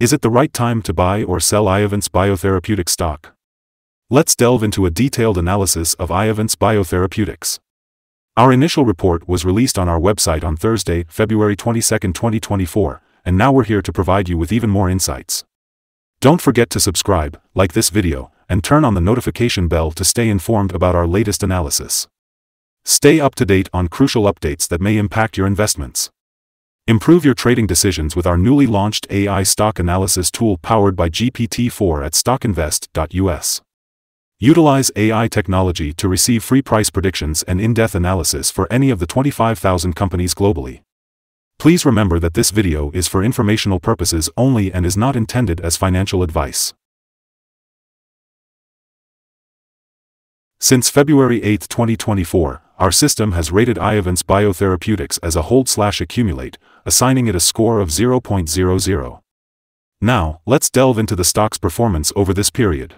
Is it the right time to buy or sell Iovance Biotherapeutic stock? Let's delve into a detailed analysis of Iovance Biotherapeutics. Our initial report was released on our website on Thursday, February 22, 2024, and now we're here to provide you with even more insights. Don't forget to subscribe, like this video, and turn on the notification bell to stay informed about our latest analysis. Stay up to date on crucial updates that may impact your investments. Improve your trading decisions with our newly launched AI stock analysis tool powered by GPT-4 at stockinvest.us. Utilize AI technology to receive free price predictions and in-depth analysis for any of the 25,000 companies globally. Please remember that this video is for informational purposes only and is not intended as financial advice. Since February 8, 2024, our system has rated Iovance Biotherapeutics as a hold-slash-accumulate, assigning it a score of 0.00. Now, let's delve into the stock's performance over this period.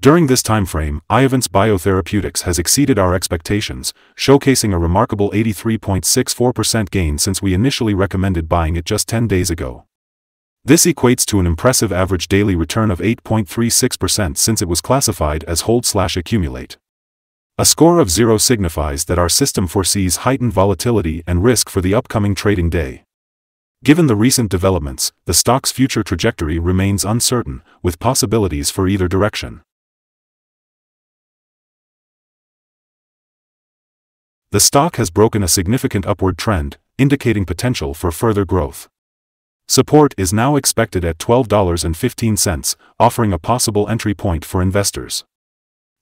During this timeframe, Iovance Biotherapeutics has exceeded our expectations, showcasing a remarkable 83.64% gain since we initially recommended buying it just 10 days ago. This equates to an impressive average daily return of 8.36% since it was classified as hold-slash-accumulate. A score of zero signifies that our system foresees heightened volatility and risk for the upcoming trading day. Given the recent developments, the stock's future trajectory remains uncertain, with possibilities for either direction. The stock has broken a significant upward trend, indicating potential for further growth. Support is now expected at $12.15, offering a possible entry point for investors.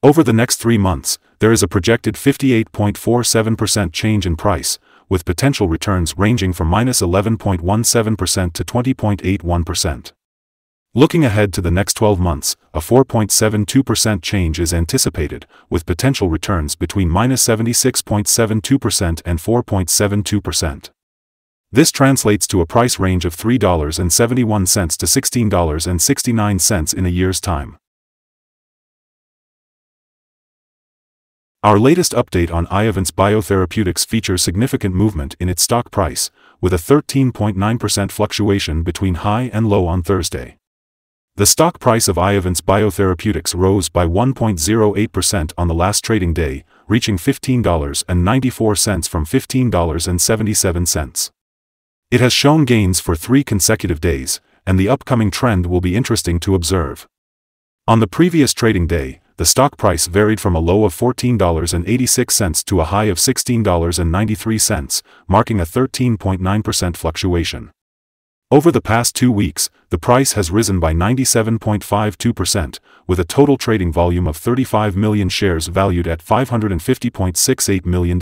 Over the next three months, there is a projected 58.47% change in price, with potential returns ranging from minus 11.17% to 20.81%. Looking ahead to the next 12 months, a 4.72% change is anticipated, with potential returns between minus 76.72% and 4.72%. This translates to a price range of $3.71 to $16.69 in a year's time. Our latest update on Iovance Biotherapeutics features significant movement in its stock price, with a 13.9% fluctuation between high and low on Thursday. The stock price of Iovance Biotherapeutics rose by 1.08% on the last trading day, reaching $15.94 from $15.77. It has shown gains for three consecutive days, and the upcoming trend will be interesting to observe. On the previous trading day, the stock price varied from a low of $14.86 to a high of $16.93, marking a 13.9% fluctuation. Over the past two weeks, the price has risen by 97.52%, with a total trading volume of 35 million shares valued at $550.68 million.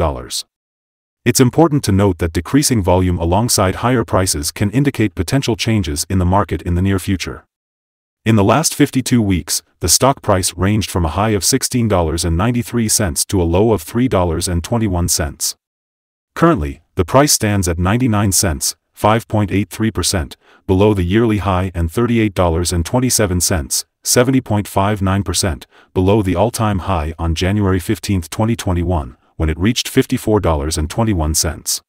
It's important to note that decreasing volume alongside higher prices can indicate potential changes in the market in the near future. In the last 52 weeks, the stock price ranged from a high of $16.93 to a low of $3.21. Currently, the price stands at 99 cents, 5.83%, below the yearly high and $38.27, 70.59%, below the all-time high on January 15, 2021, when it reached $54.21.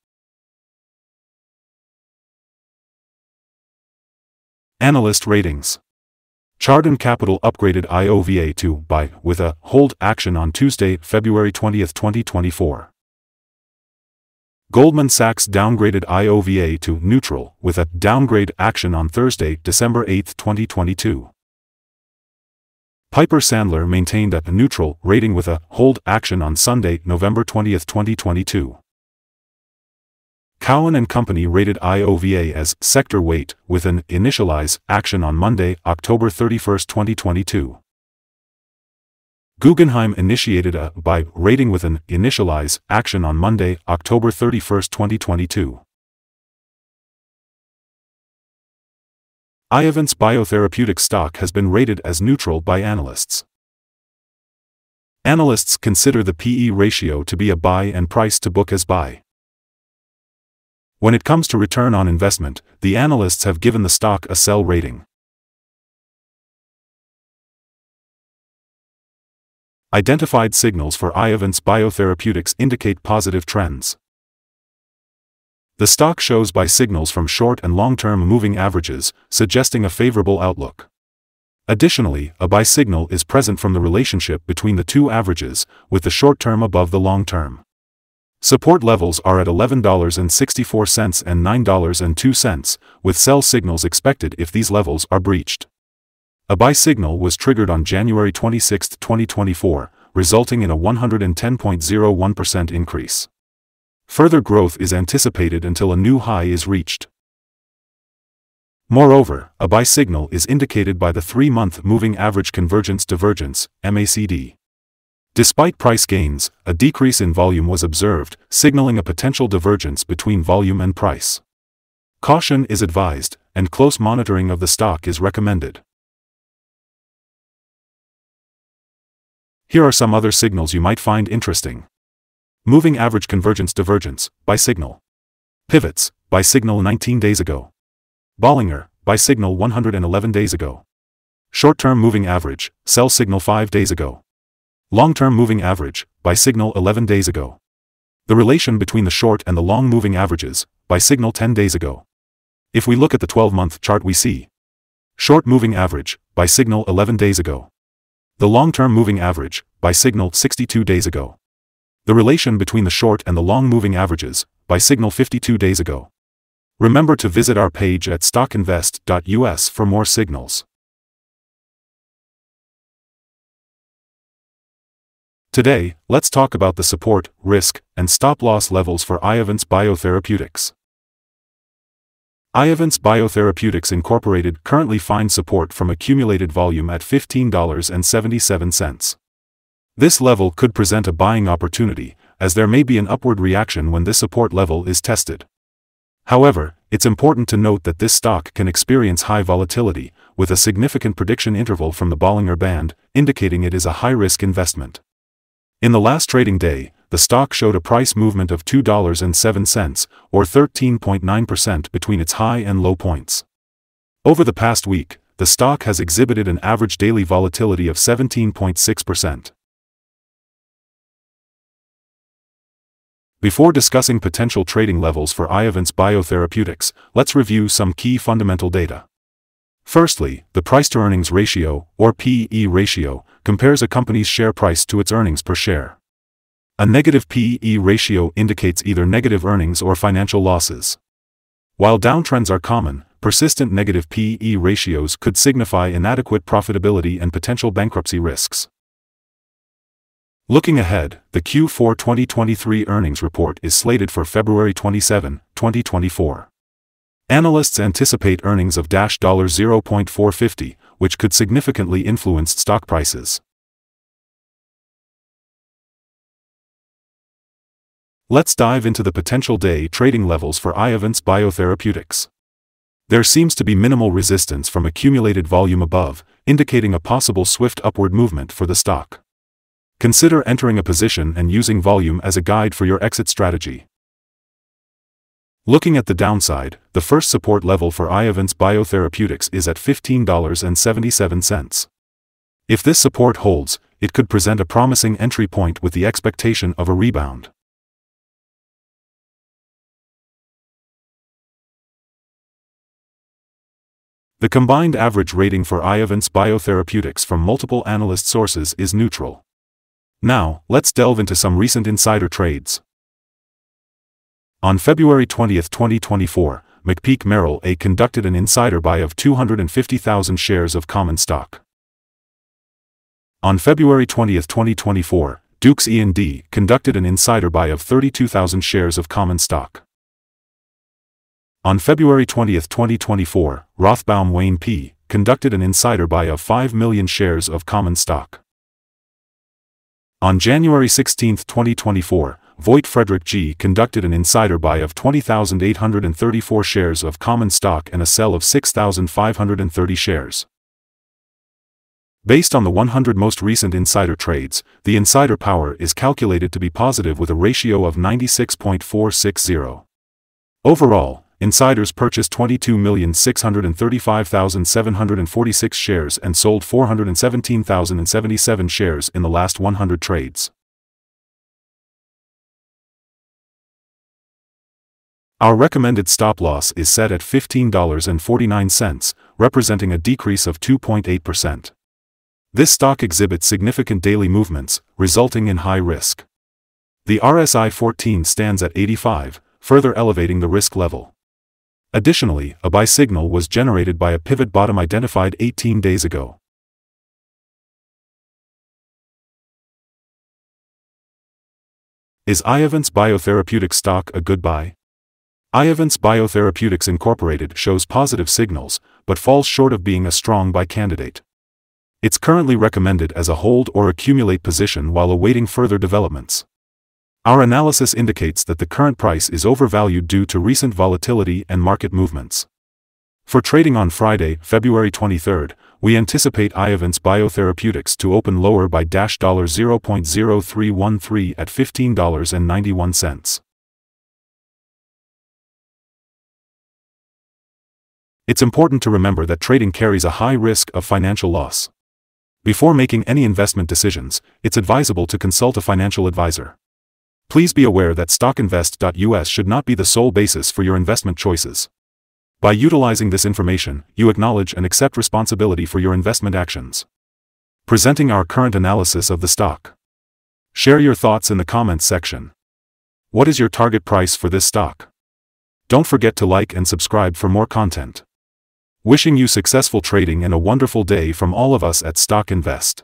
Analyst Ratings Chardan Capital upgraded IOVA to buy with a hold action on Tuesday, February 20, 2024. Goldman Sachs downgraded IOVA to neutral with a downgrade action on Thursday, December 8, 2022. Piper Sandler maintained a neutral rating with a hold action on Sunday, November 20, 2022. Cowen and Company rated IOVA as sector weight with an initialize action on Monday, October 31, 2022. Guggenheim initiated a buy rating with an initialize action on Monday, October 31, 2022. Iovance Biotherapeutic stock has been rated as neutral by analysts. Analysts consider the PE ratio to be a buy and price to book as buy. When it comes to return on investment, the analysts have given the stock a sell rating. Identified signals for Iovance Biotherapeutics indicate positive trends. The stock shows buy signals from short and long-term moving averages, suggesting a favorable outlook. Additionally, a buy signal is present from the relationship between the two averages, with the short term above the long term. Support levels are at $11.64 and $9.02, with sell signals expected if these levels are breached. A buy signal was triggered on January 26, 2024, resulting in a 110.01% increase. Further growth is anticipated until a new high is reached. Moreover, a buy signal is indicated by the three-month moving average convergence divergence, MACD. Despite price gains, a decrease in volume was observed, signaling a potential divergence between volume and price. Caution is advised, and close monitoring of the stock is recommended. Here are some other signals you might find interesting. Moving average convergence divergence, buy signal. Pivots, buy signal 19 days ago. Bollinger, buy signal 111 days ago. Short-term moving average, sell signal 5 days ago. Long-term moving average, buy signal 11 days ago. The relation between the short and the long moving averages, buy signal 10 days ago. If we look at the 12-month chart we see. Short moving average, buy signal 11 days ago. The long-term moving average, buy signal 62 days ago. The relation between the short and the long moving averages, buy signal 52 days ago. Remember to visit our page at stockinvest.us for more signals. Today, let's talk about the support, risk, and stop-loss levels for Iovance Biotherapeutics. Iovance Biotherapeutics Incorporated currently finds support from accumulated volume at $15.77. This level could present a buying opportunity, as there may be an upward reaction when this support level is tested. However, it's important to note that this stock can experience high volatility, with a significant prediction interval from the Bollinger Band, indicating it is a high-risk investment. In the last trading day, the stock showed a price movement of $2.07, or 13.9% between its high and low points. Over the past week, the stock has exhibited an average daily volatility of 17.6%. Before discussing potential trading levels for Iovance Biotherapeutics, let's review some key fundamental data. Firstly, the price-to-earnings ratio, or PE ratio, compares a company's share price to its earnings per share. A negative PE ratio indicates either negative earnings or financial losses. While downtrends are common, persistent negative PE ratios could signify inadequate profitability and potential bankruptcy risks. Looking ahead, the Q4 2023 earnings report is slated for February 27, 2024. Analysts anticipate earnings of $0.450, which could significantly influence stock prices. Let's dive into the potential day trading levels for Iovance Biotherapeutics. There seems to be minimal resistance from accumulated volume above, indicating a possible swift upward movement for the stock. Consider entering a position and using volume as a guide for your exit strategy. Looking at the downside, the first support level for Iovance Biotherapeutics is at $15.77. If this support holds, it could present a promising entry point with the expectation of a rebound. The combined average rating for Iovance Biotherapeutics from multiple analyst sources is neutral. Now, let's delve into some recent insider trades. On February 20, 2024, McPeak Merrill A conducted an insider buy of 250,000 shares of common stock. On February 20, 2024, Dukes Iain D conducted an insider buy of 32,000 shares of common stock. On February 20, 2024, Rothbaum Wayne P. conducted an insider buy of 5 million shares of common stock. On January 16, 2024, Vogt Frederick G. conducted an insider buy of 20,834 shares of common stock and a sell of 6,530 shares. Based on the 100 most recent insider trades, the insider power is calculated to be positive with a ratio of 96.460. Overall, insiders purchased 22,635,746 shares and sold 417,077 shares in the last 100 trades. Our recommended stop loss is set at $15.49, representing a decrease of 2.8%. This stock exhibits significant daily movements, resulting in high risk. The RSI 14 stands at 85, further elevating the risk level. Additionally, a buy signal was generated by a pivot bottom identified 18 days ago. Is Iovance Biotherapeutics stock a good buy? Iovance Biotherapeutics Incorporated shows positive signals, but falls short of being a strong buy candidate. It's currently recommended as a hold or accumulate position while awaiting further developments. Our analysis indicates that the current price is overvalued due to recent volatility and market movements. For trading on Friday, February 23, we anticipate Iovance Biotherapeutics to open lower by $0.0313 at $15.91. It's important to remember that trading carries a high risk of financial loss. Before making any investment decisions, it's advisable to consult a financial advisor. Please be aware that stockinvest.us should not be the sole basis for your investment choices. By utilizing this information, you acknowledge and accept responsibility for your investment actions. Presenting our current analysis of the stock. Share your thoughts in the comments section. What is your target price for this stock? Don't forget to like and subscribe for more content. Wishing you successful trading and a wonderful day from all of us at Stock Invest.